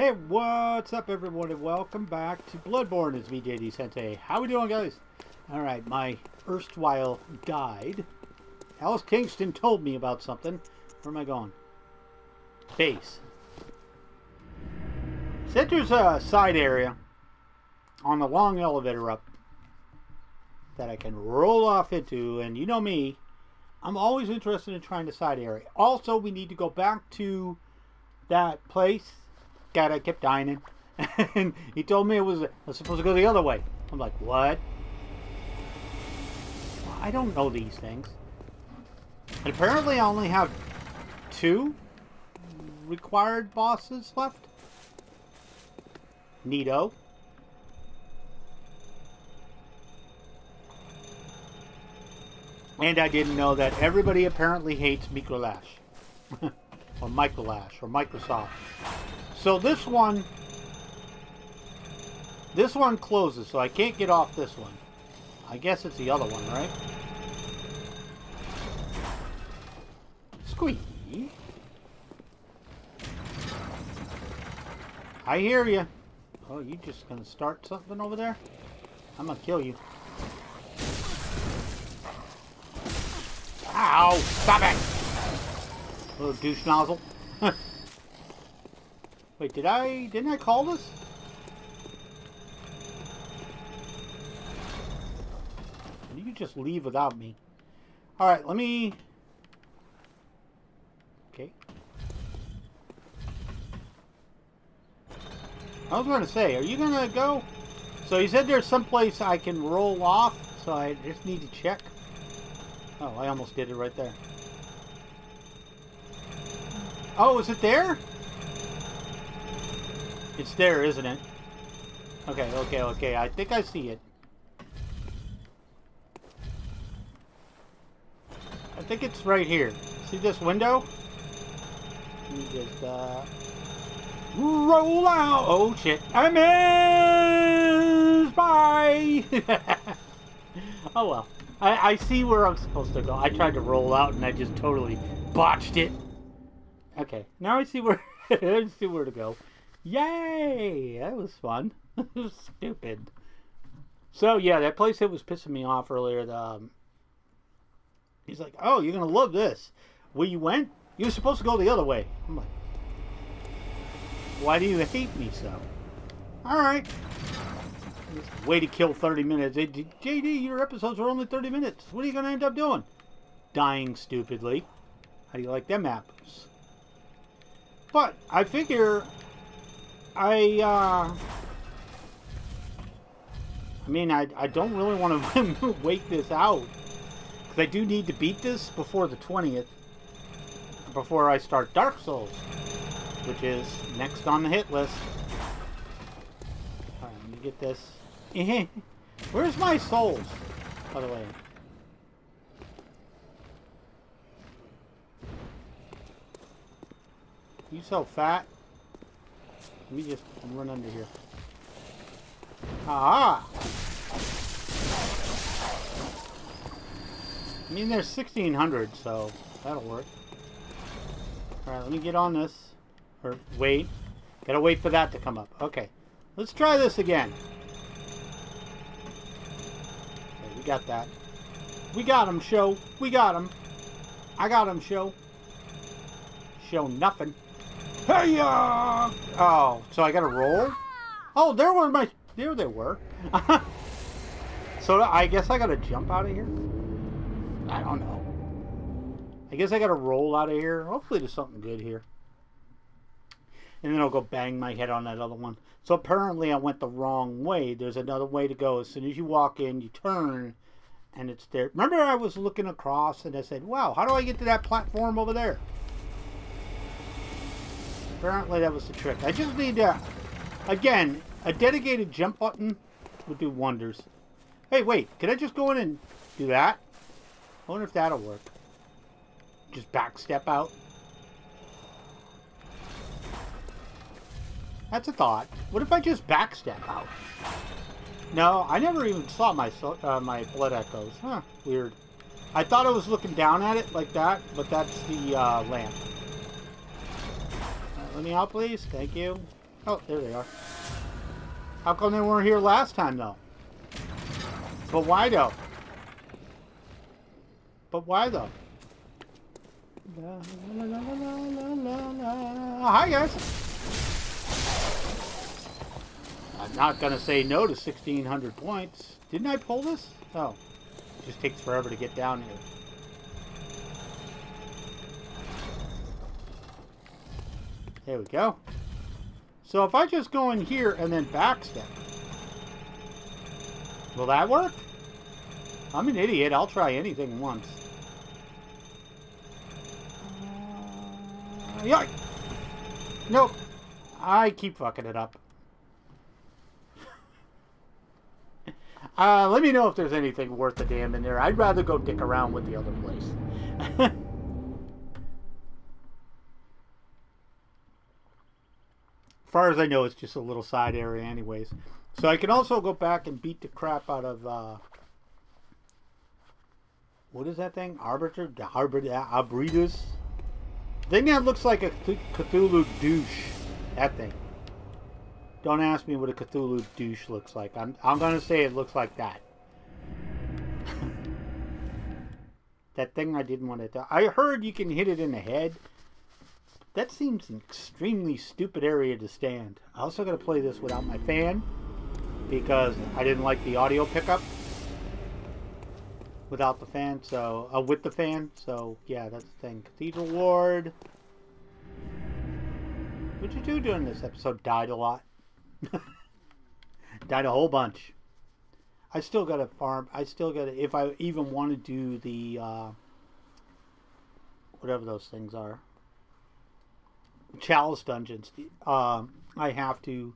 Hey, what's up everyone and welcome back to Bloodborne. It's me, JD Sensei. How we doing, guys? Alright, my erstwhile guide. Alice Kingston told me about something. Where am I going? Base. Said there's a side area on the long elevator up that I can roll off into, and you know me, I'm always interested in trying the side area. Also, we need to go back to that place guy I kept dying and he told me it was, was supposed to go the other way. I'm like, what? I don't know these things. And apparently I only have two required bosses left. Neato. And I didn't know that everybody apparently hates Microlash. or Microlash, or Microsoft. So this one, this one closes, so I can't get off this one. I guess it's the other one, right? Squee. I hear you. Oh, you just gonna start something over there? I'm gonna kill you. Ow! Stop it! Little douche nozzle. Wait, did I... Didn't I call this? You just leave without me? Alright, let me... Okay. I was going to say, are you going to go? So you said there's some place I can roll off, so I just need to check. Oh, I almost did it right there. Oh, is it there? It's there, isn't it? Okay, okay, okay. I think I see it. I think it's right here. See this window? Let me just, uh... Roll out! Oh, shit. I missed! Bye! oh, well. I, I see where I'm supposed to go. I tried to roll out and I just totally botched it. Okay. Now I see where... I see where to go. Yay! That was fun. Stupid. So yeah, that place that was pissing me off earlier. The, um, he's like, "Oh, you're gonna love this." Where you went? You were supposed to go the other way. I'm like, "Why do you hate me so?" All right. Way to kill 30 minutes. JD, your episodes are only 30 minutes. What are you gonna end up doing? Dying stupidly. How do you like them apples? But I figure I, uh... I mean, I, I don't really want to wait this out. Because I do need to beat this before the 20th. Before I start Dark Souls. Which is next on the hit list. Alright, let me get this. Where's my souls? By the way. You so fat. Let me just run under here. Ah! I mean, there's 1600, so that'll work. Alright, let me get on this. Or, wait. Gotta wait for that to come up. Okay. Let's try this again. Okay, we got that. We got him, show. We got him. I got him, show. Show nothing. Hey -ya! Oh, so I gotta roll? Oh, there were my... There they were. so I guess I gotta jump out of here? I don't know. I guess I gotta roll out of here. Hopefully there's something good here. And then I'll go bang my head on that other one. So apparently I went the wrong way. There's another way to go. As soon as you walk in, you turn, and it's there. Remember I was looking across and I said, wow, how do I get to that platform over there? Apparently that was the trick. I just need, uh, again, a dedicated jump button would do wonders. Hey, wait, can I just go in and do that? I wonder if that'll work. Just back step out. That's a thought. What if I just back step out? No, I never even saw my uh, my blood echoes. Huh, weird. I thought I was looking down at it like that, but that's the uh, lamp. Let me out, please. Thank you. Oh, there they are. How come they weren't here last time, though? But why, though? But why, though? La, la, la, Hi, guys. I'm not going to say no to 1,600 points. Didn't I pull this? Oh. It just takes forever to get down here. There we go. So if I just go in here and then backstep, will that work? I'm an idiot. I'll try anything once. Uh, yeah. Nope. I keep fucking it up. uh, let me know if there's anything worth the damn in there. I'd rather go dick around with the other place. far as I know, it's just a little side area anyways. So I can also go back and beat the crap out of, uh, what is that thing? Arbiter? Arbiter? Arbritus? Thing that looks like a Cthulhu douche. That thing. Don't ask me what a Cthulhu douche looks like. I'm, I'm to say it looks like that. that thing I didn't want to... I heard you can hit it in the head that seems an extremely stupid area to stand. I also got to play this without my fan because I didn't like the audio pickup without the fan, so uh, with the fan. So yeah, that's the thing. Cathedral Ward. What'd you do during this episode? Died a lot. Died a whole bunch. I still got to farm. I still got to, if I even want to do the, uh, whatever those things are chalice dungeons, um, I have to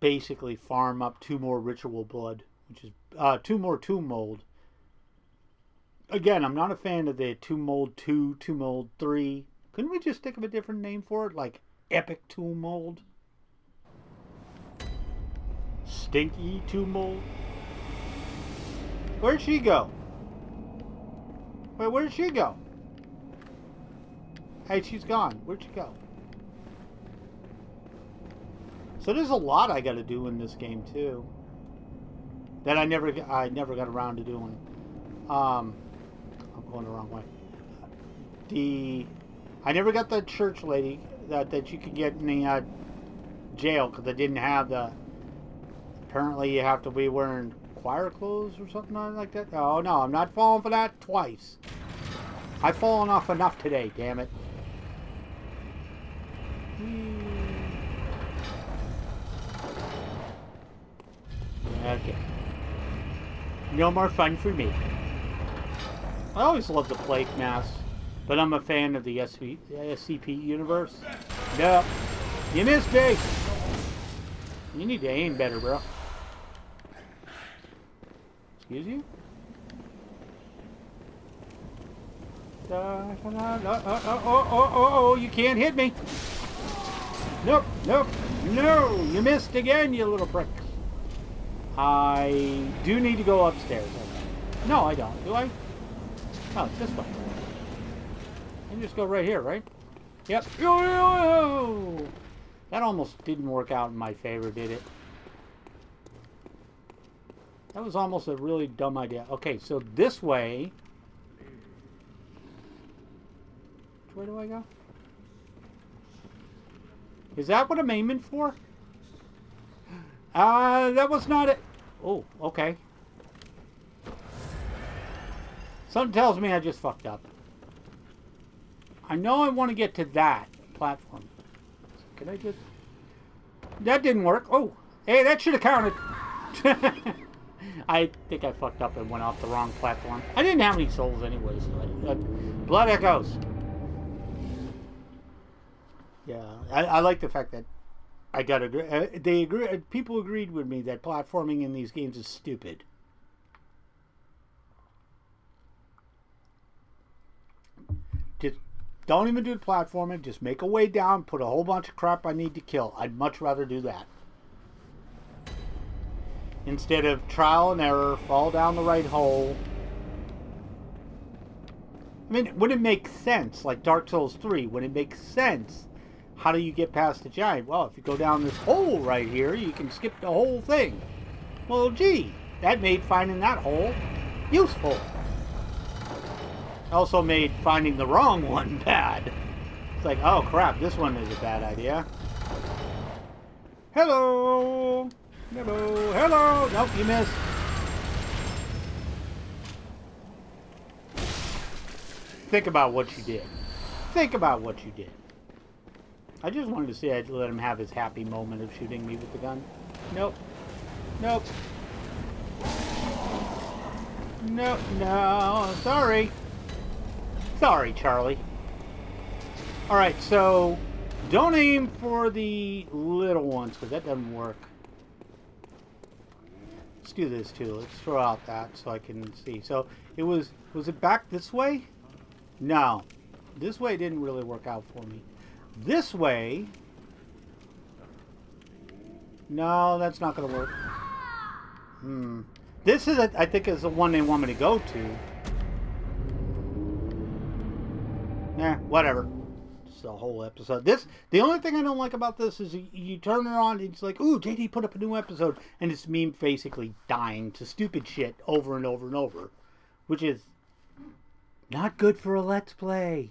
basically farm up two more ritual blood, which is uh, two more tomb mold. Again, I'm not a fan of the tomb mold two, tomb mold three. Couldn't we just think of a different name for it, like epic tomb mold? Stinky tomb mold. Where'd she go? Wait, where'd she go? Hey, she's gone. Where'd she go? So there's a lot I got to do in this game too. That I never I never got around to doing. Um, I'm going the wrong way. The I never got the church lady that that you could get in the uh, jail because I didn't have the. Apparently, you have to be wearing choir clothes or something like that. Oh no, I'm not falling for that twice. I've fallen off enough today. Damn it. Hmm. Okay. No more fun for me. I always love the plague mask, but I'm a fan of the SV, SCP universe. No, you missed me. You need to aim better, bro. Excuse you? Oh, oh, oh, oh, oh, you can't hit me. Nope, nope, no, you missed again, you little prick. I do need to go upstairs. No, I don't. Do I? Oh, it's this way. I can just go right here, right? Yep. That almost didn't work out in my favor, did it? That was almost a really dumb idea. Okay, so this way... Where do I go? Is that what I'm aiming for? Uh, that was not it. Oh, okay. Something tells me I just fucked up. I know I want to get to that platform. Can I just... That didn't work. Oh, hey, that should have counted. I think I fucked up and went off the wrong platform. I didn't have any souls anyways. So I, uh, blood echoes. Yeah, I, I like the fact that I got agree. Uh, they agree. Uh, people agreed with me that platforming in these games is stupid. Just don't even do the platforming. Just make a way down. Put a whole bunch of crap I need to kill. I'd much rather do that instead of trial and error. Fall down the right hole. I mean, would it make sense, like Dark Souls 3, would it make sense how do you get past the giant? Well, if you go down this hole right here, you can skip the whole thing. Well, gee, that made finding that hole useful. Also made finding the wrong one bad. It's like, oh crap, this one is a bad idea. Hello! Hello! Hello! Nope, you missed. Think about what you did. Think about what you did. I just wanted to say I'd let him have his happy moment of shooting me with the gun. Nope. Nope. No, no, sorry. Sorry, Charlie. Alright, so don't aim for the little ones, because that doesn't work. Let's do this too. Let's throw out that so I can see. So it was, was it back this way? No. This way didn't really work out for me. This way... No, that's not going to work. Hmm. This is, a, I think, is the one they want me to go to. Nah, whatever. It's the whole episode. This, the only thing I don't like about this is you, you turn it on, it's like, ooh, JD put up a new episode, and it's me basically dying to stupid shit over and over and over, which is not good for a Let's Play.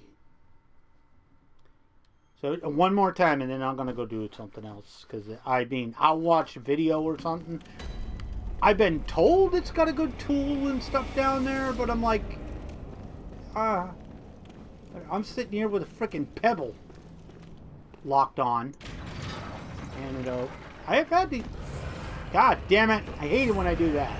So one more time, and then I'm gonna go do something else. Because I mean, I'll watch video or something. I've been told it's got a good tool and stuff down there, but I'm like, ah, uh, I'm sitting here with a freaking pebble locked on, and you know, I have had the. God damn it! I hate it when I do that.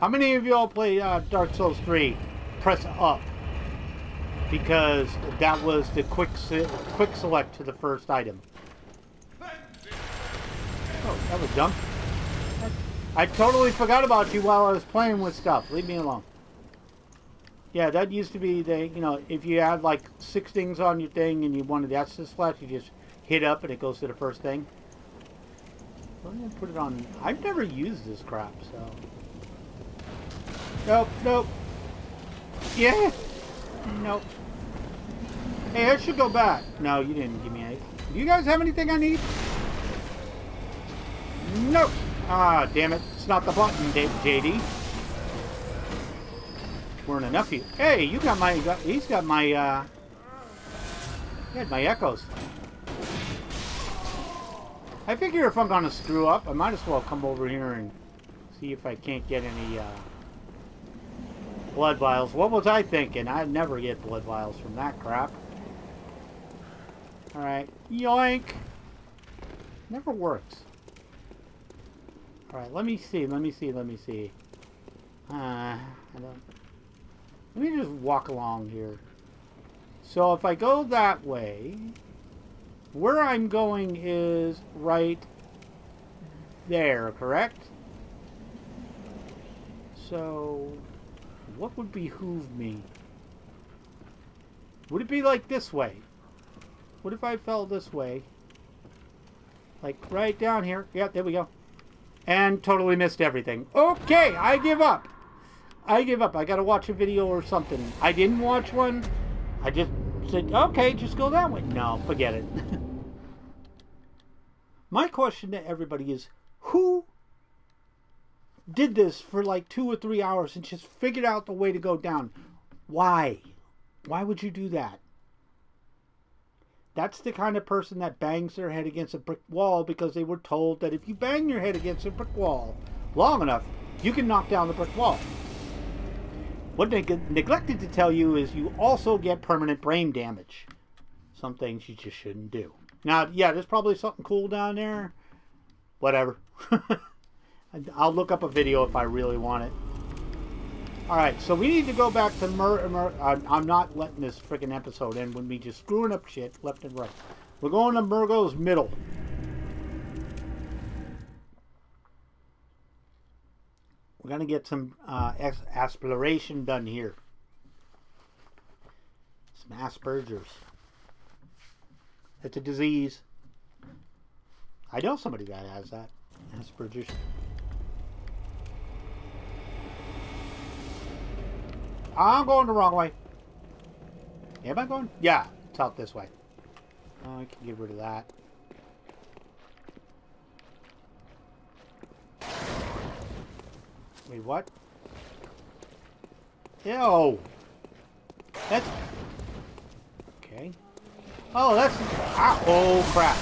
How many of y'all play uh, Dark Souls 3? Press up because that was the quick quick select to the first item. Oh, that was dumb. I totally forgot about you while I was playing with stuff. Leave me alone. Yeah, that used to be the, you know, if you had like six things on your thing and you wanted that to select, you just hit up and it goes to the first thing. Let me put it on. I've never used this crap, so. Nope, nope. Yeah. Nope. Hey, I should go back. No, you didn't give me any. Do you guys have anything I need? Nope. Ah, damn it. It's not the button, JD. Weren't enough you. Hey, you got my... He's got my, uh... He had my echoes. I figure if I'm gonna screw up, I might as well come over here and see if I can't get any, uh blood vials. What was I thinking? I'd never get blood vials from that crap. Alright. Yoink! Never works. Alright, let me see, let me see, let me see. Uh, I don't... Let me just walk along here. So if I go that way, where I'm going is right there, correct? So, what would behoove me? Would it be like this way? What if I fell this way? Like right down here. Yep, there we go. And totally missed everything. Okay, I give up. I give up. I gotta watch a video or something. I didn't watch one. I just said, okay, just go that way. No, forget it. My question to everybody is, who did this for like two or three hours and just figured out the way to go down. Why? Why would you do that? That's the kind of person that bangs their head against a brick wall because they were told that if you bang your head against a brick wall long enough, you can knock down the brick wall. What they neglected to tell you is you also get permanent brain damage. Some things you just shouldn't do. Now, yeah, there's probably something cool down there. Whatever. I'll look up a video if I really want it. Alright, so we need to go back to Mer... Mer I'm not letting this freaking episode end with me just screwing up shit left and right. We're going to Mergo's middle. We're going to get some uh, exploration done here. Some Asperger's. It's a disease. I know somebody that has that. Asperger's. I'm going the wrong way. Am I going? Yeah, it's out this way. Oh, I can get rid of that. Wait, what? Ew! That's... Okay. Oh, that's... Ah, oh, crap.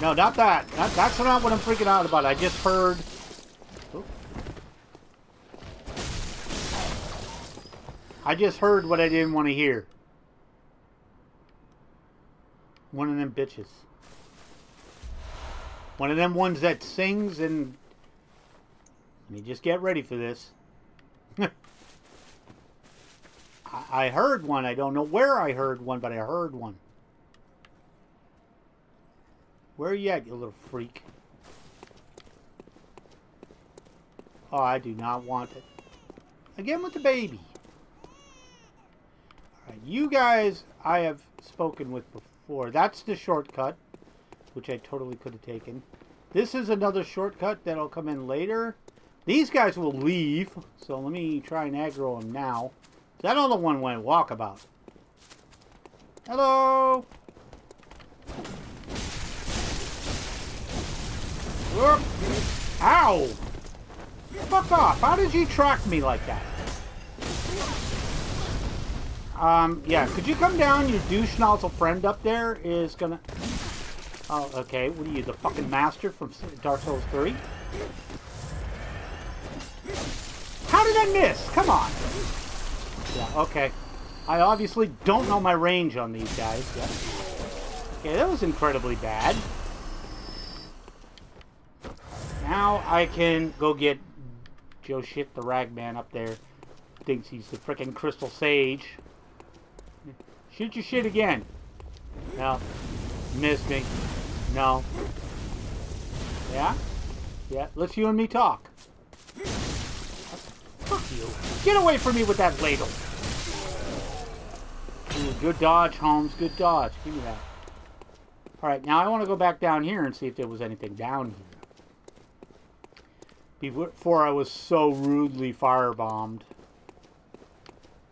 No, not that. Not, that's not what I'm freaking out about. I just heard... I just heard what I didn't want to hear. One of them bitches. One of them ones that sings and... Let me just get ready for this. I heard one. I don't know where I heard one, but I heard one. Where are you at, you little freak? Oh, I do not want it. Again with the baby. You guys I have spoken with before. That's the shortcut, which I totally could have taken. This is another shortcut that'll come in later. These guys will leave, so let me try and aggro them now. That other one went walkabout. Hello! Ow! Fuck off! How did you track me like that? Um, yeah, could you come down? Your douche nozzle friend up there is gonna... Oh, okay. What are you, the fucking master from Dark Souls 3? How did I miss? Come on! Yeah, okay. I obviously don't know my range on these guys. Yeah. Okay, that was incredibly bad. Now I can go get Joe Shit the Ragman up there. Thinks he's the freaking Crystal Sage. Shoot your shit again. No. Miss me. No. Yeah? Yeah, let's you and me talk. Fuck you. Get away from me with that ladle. Ooh, good dodge, Holmes. Good dodge. Give me that. Alright, now I want to go back down here and see if there was anything down here. Before I was so rudely firebombed.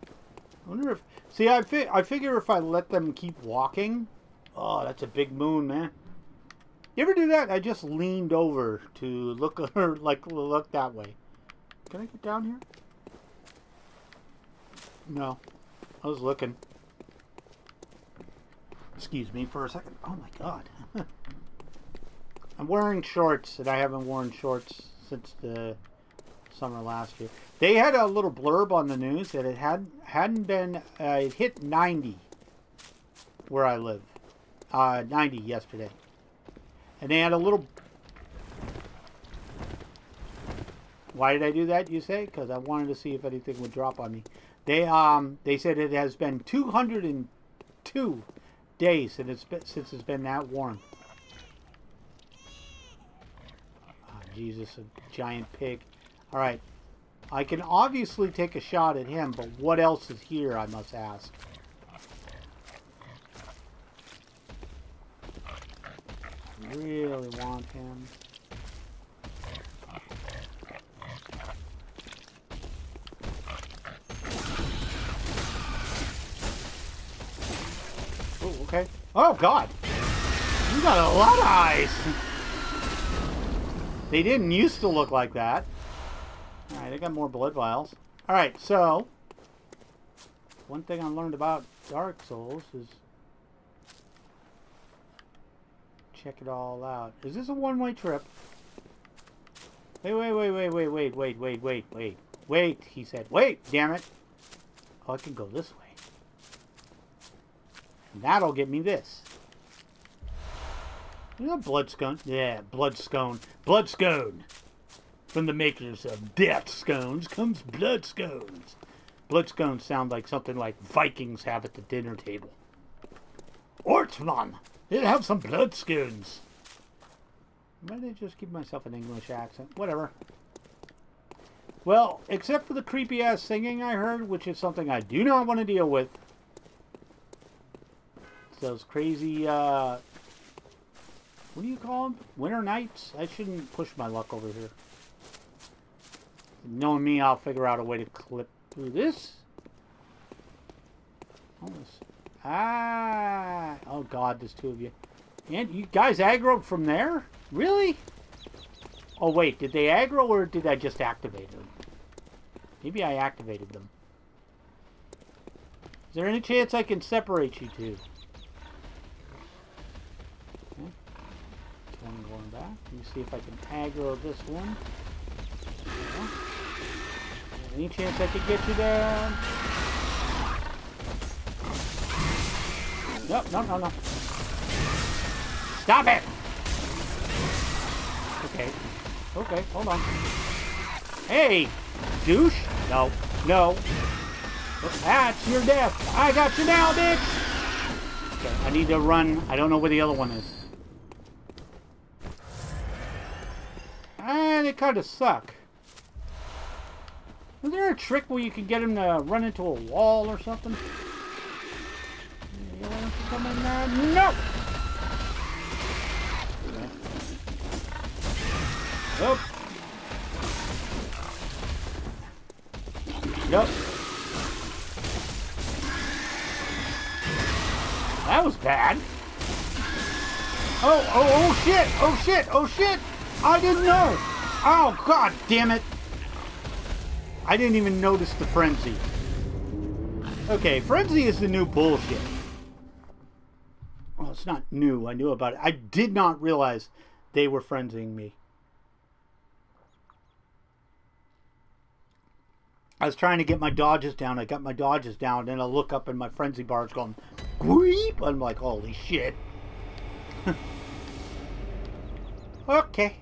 I wonder if... See, I, fi I figure if I let them keep walking... Oh, that's a big moon, man. You ever do that? I just leaned over to look like look that way. Can I get down here? No. I was looking. Excuse me for a second. Oh my god. I'm wearing shorts, and I haven't worn shorts since the summer last year. They had a little blurb on the news that it had hadn't been uh, it hit 90 where I live. Uh, 90 yesterday, and they had a little Why did I do that, you say? Because I wanted to see if anything would drop on me. They um they said it has been 202 days since it's been, since it's been that warm. Oh, Jesus, a giant pig. All right. I can obviously take a shot at him, but what else is here, I must ask. Really want him. Oh, okay. Oh, God. You got a lot of eyes. They didn't used to look like that. Alright, I got more blood vials. Alright, so... One thing I learned about Dark Souls is... Check it all out. Is this a one-way trip? Wait, wait, wait, wait, wait, wait, wait, wait, wait, wait. Wait, he said. Wait, damn it. Oh, I can go this way. That'll get me this. You know, Bloodscone? Yeah, Bloodscone. Bloodscone! From the makers of Death Scones comes Blood Scones. Blood Scones sound like something like Vikings have at the dinner table. Ortsman! They have some Bloodscones. Why did I just give myself an English accent? Whatever. Well, except for the creepy ass singing I heard, which is something I do not want to deal with, those crazy, uh, what do you call them? Winter nights? I shouldn't push my luck over here. Knowing me, I'll figure out a way to clip through this. Ah. Oh, God, there's two of you. And you guys aggroed from there? Really? Oh, wait. Did they aggro or did I just activate them? Maybe I activated them. Is there any chance I can separate you two? Okay. One going back. Let me see if I can aggro this one. Any chance I could get you down? No, no, no, no. Stop it! Okay. Okay, hold on. Hey! Douche! No. No. That's your death. I got you now, bitch! Okay, I need to run. I don't know where the other one is. And they kind of suck. Is there a trick where you can get him to run into a wall or something? You want to come in there? No! Nope. Nope. That was bad. Oh, oh, oh shit! Oh shit! Oh shit! I didn't know! Oh god damn it! I didn't even notice the frenzy. Okay, frenzy is the new bullshit. Well, it's not new. I knew about it. I did not realize they were frenzying me. I was trying to get my dodges down. I got my dodges down, and I look up and my frenzy bar is going, Weep! I'm like, holy shit. okay.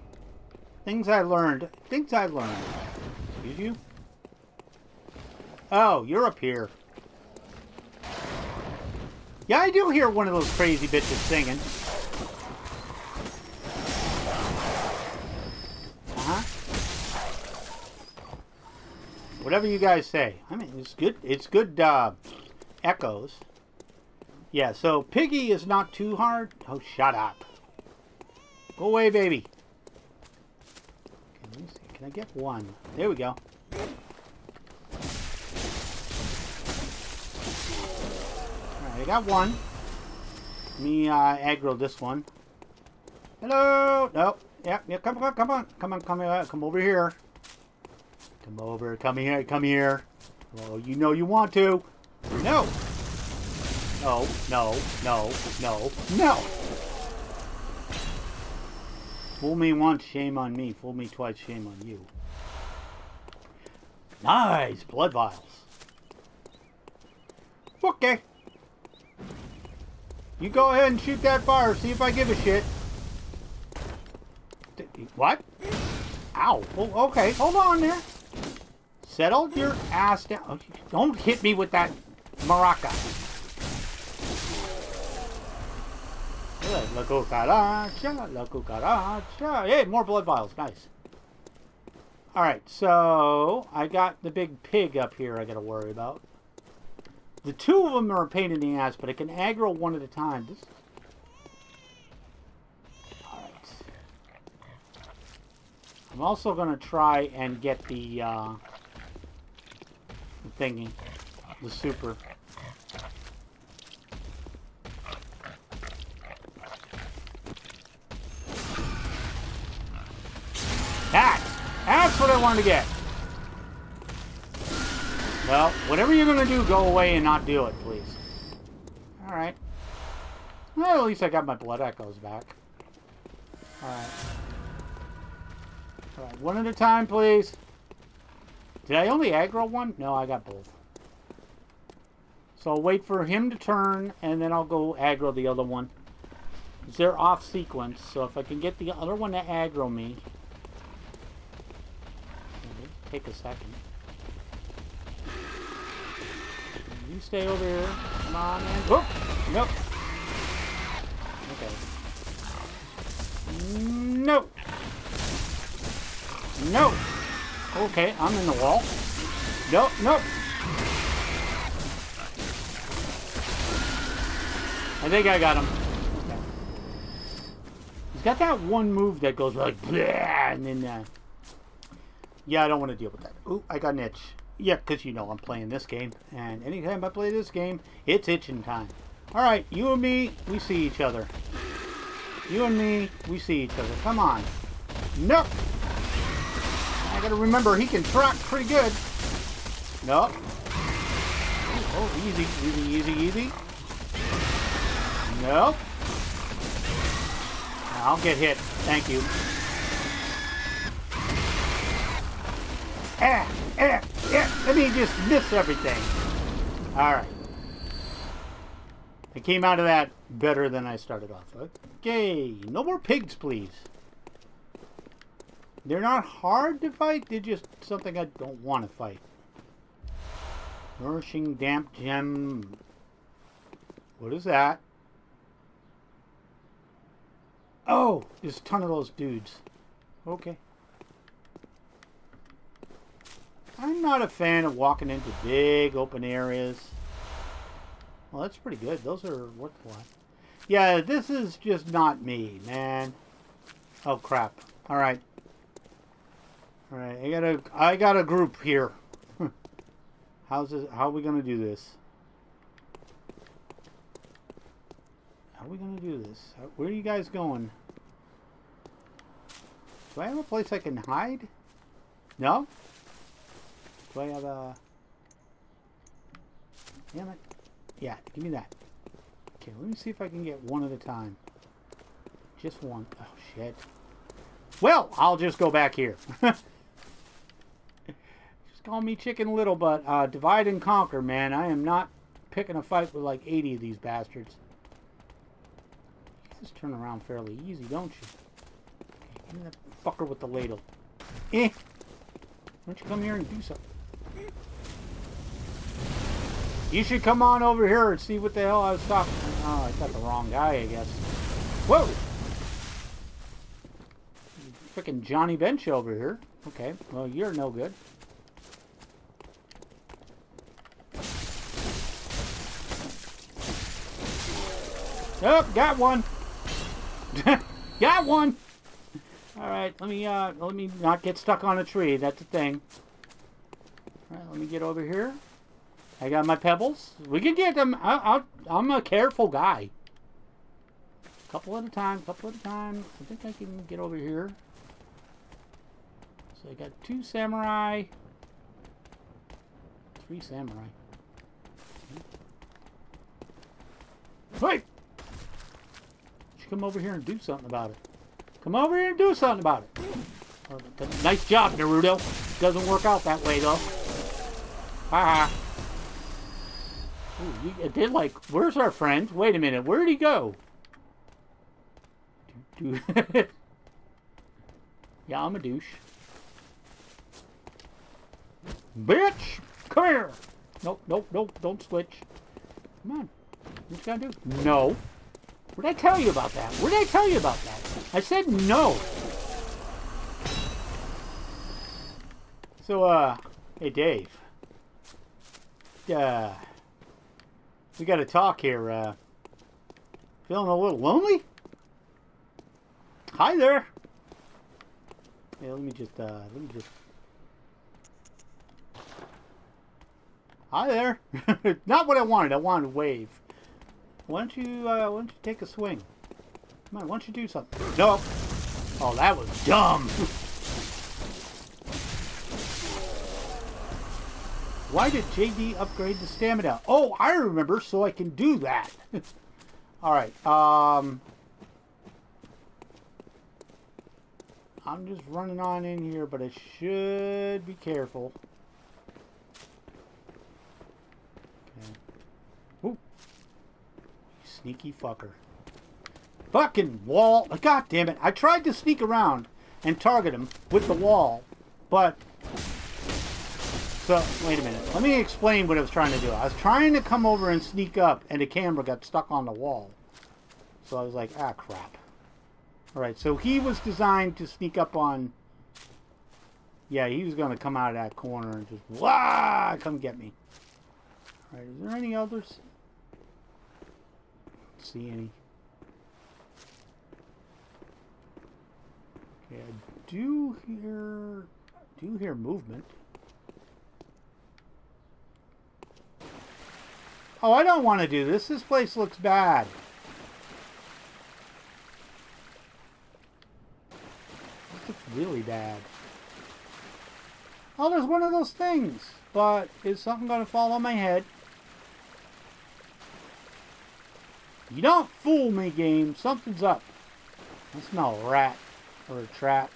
Things I learned. Things I learned. Excuse you? Oh, you're up here. Yeah, I do hear one of those crazy bitches singing. Uh-huh. Whatever you guys say. I mean, it's good. It's good uh, echoes. Yeah, so Piggy is not too hard. Oh, shut up. Go away, baby. Can I get one? There we go. I got one. Me uh, aggro this one. Hello. No. Yeah. Yeah. Come on. Come on. Come on. Come on. Come over here. Come over. Come here. Come here. Oh, you know you want to. No. No. No. No. No. No. Fool me once, shame on me. Fool me twice, shame on you. Nice blood vials. Okay. You go ahead and shoot that fire. See if I give a shit. What? Ow. Oh, okay. Hold on there. Settle your ass down. Oh, don't hit me with that maraca. La cucaracha, la cucaracha. Hey, more blood vials. Nice. Alright, so I got the big pig up here I gotta worry about. The two of them are a pain in the ass, but I can aggro one at a time. This... Alright. I'm also going to try and get the, uh, the thingy. The super. That! That's what I wanted to get. Well, whatever you're going to do, go away and not do it, please. Alright. Well, at least I got my blood echoes back. Alright. Alright, one at a time, please. Did I only aggro one? No, I got both. So I'll wait for him to turn, and then I'll go aggro the other one. They're off sequence, so if I can get the other one to aggro me... Take a second. You stay over here. Come on, man. Oh! Nope. Okay. Nope. No. Okay, I'm in the wall. Nope, nope. I think I got him. Okay. He's got that one move that goes like, and then, uh, yeah, I don't want to deal with that. Ooh, I got an itch. Yeah, because you know I'm playing this game. And anytime I play this game, it's itching time. Alright, you and me, we see each other. You and me, we see each other. Come on. Nope. I gotta remember, he can track pretty good. Nope. Oh, easy, easy, easy, easy. Nope. I'll get hit. Thank you. Ah, ah. Let me just miss everything. Alright. I came out of that better than I started off. with. Okay, no more pigs, please. They're not hard to fight, they're just something I don't want to fight. Nourishing damp gem. What is that? Oh, there's a ton of those dudes. Okay. I'm not a fan of walking into big open areas. Well, that's pretty good. Those are worthwhile. Yeah, this is just not me, man. Oh crap. All right. All right. I got a I got a group here. How's this? How are we gonna do this? How are we gonna do this? Where are you guys going? Do I have a place I can hide? No? Do I have a... Damn it. Yeah, give me that. Okay, let me see if I can get one at a time. Just one. Oh, shit. Well, I'll just go back here. just call me Chicken Little, but uh, divide and conquer, man. I am not picking a fight with like 80 of these bastards. You just turn around fairly easy, don't you? Okay, give me that fucker with the ladle. Eh! Why don't you come here and do something? You should come on over here and see what the hell I was talking. Oh, I got the wrong guy, I guess. Whoa! Freaking Johnny Bench over here. Okay, well, you're no good. Oh, got one. got one. All right, let me uh, let me not get stuck on a tree. That's the thing. All right, let me get over here. I got my pebbles. We can get them. I, I'm a careful guy. A Couple at a time, couple at a time. I think I can get over here. So I got two samurai. Three samurai. Wait! You come over here and do something about it. Come over here and do something about it. Oh, nice job, Naruto. Doesn't work out that way, though. Ha ha. Ooh, it did like, where's our friend? Wait a minute, where'd he go? yeah, I'm a douche. Bitch! Come here! Nope, nope, nope, don't switch. Come on. What you gotta do? No. What did I tell you about that? What did I tell you about that? I said no. So, uh, hey Dave. Uh, we got to talk here. Uh, feeling a little lonely? Hi there. Yeah, let me just, uh, let me just. Hi there. Not what I wanted. I wanted to wave. Why don't you, uh, why don't you take a swing? Come on, why don't you do something? No. Oh, that was dumb. Why did JD upgrade the stamina? Oh, I remember, so I can do that. Alright, um... I'm just running on in here, but I should be careful. Okay. Ooh. Sneaky fucker. Fucking wall. God damn it. I tried to sneak around and target him with the wall, but so, wait a minute. Let me explain what I was trying to do. I was trying to come over and sneak up, and the camera got stuck on the wall. So I was like, ah, crap. Alright, so he was designed to sneak up on... Yeah, he was going to come out of that corner and just, wah, come get me. Alright, is there any others? see any. Okay, I do hear, do hear movement. Oh, I don't want to do this. This place looks bad. This looks really bad. Oh, there's one of those things. But is something going to fall on my head? You don't fool me, game. Something's up. I smell a rat or a trap.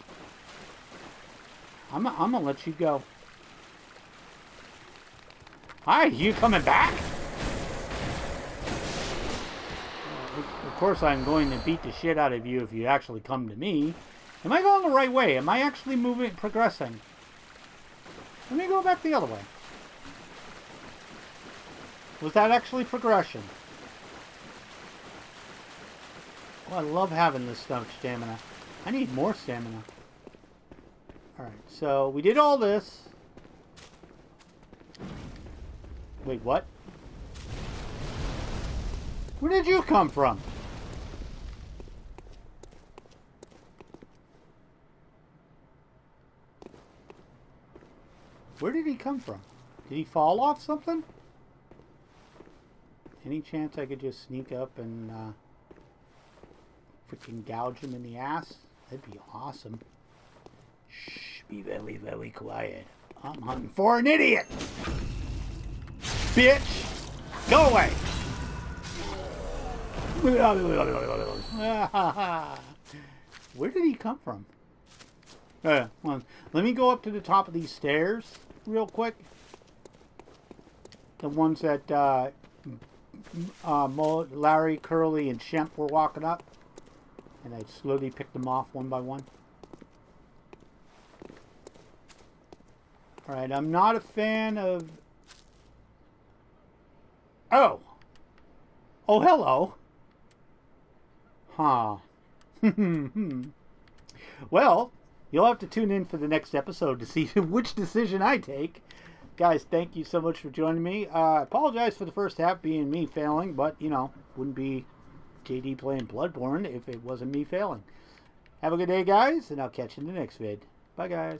I'm, I'm going to let you go. Hi, you coming back? Of course, I'm going to beat the shit out of you if you actually come to me. Am I going the right way? Am I actually moving, progressing? Let me go back the other way. Was that actually progression? Oh, I love having this much stamina. I need more stamina. Alright, so we did all this. Wait, what? Where did you come from? Where did he come from? Did he fall off something? Any chance I could just sneak up and uh, freaking gouge him in the ass? That'd be awesome. Shh, be very, very quiet. I'm hunting for an idiot! Bitch! Go away! Where did he come from? Uh, well, let me go up to the top of these stairs real quick. The ones that uh, uh, Larry, Curly, and Shemp were walking up. And I slowly picked them off one by one. Alright, I'm not a fan of... Oh! Oh, hello! Huh. well, you'll have to tune in for the next episode to see which decision I take. Guys, thank you so much for joining me. Uh, I apologize for the first half being me failing, but, you know, wouldn't be JD playing Bloodborne if it wasn't me failing. Have a good day, guys, and I'll catch you in the next vid. Bye, guys.